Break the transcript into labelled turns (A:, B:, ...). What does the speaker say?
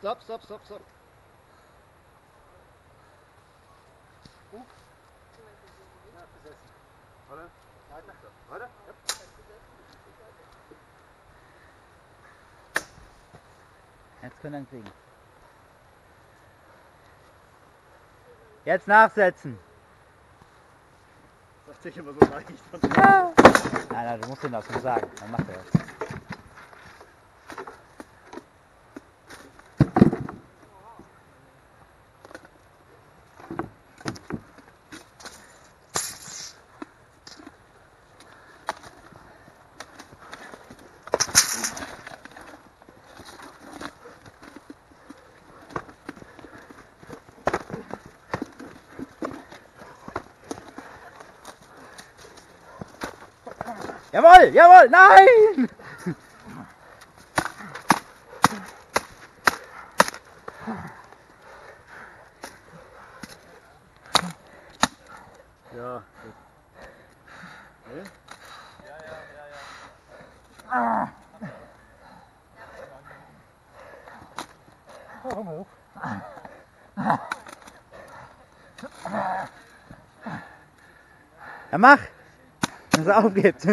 A: stopp, stopp, stopp, stopp. Ja, besessen. Oder? Weiter. Weiter? Ja.
B: Jetzt können wir ihn kriegen. Jetzt nachsetzen.
A: Sagt sich immer so leicht.
B: Nein, nein, du musst ihm das nur sagen. Dann macht er das. Jawohl, jawohl, nein!
A: Ja, gut. Nee?
B: Ja, mach! Dass er aufgibt.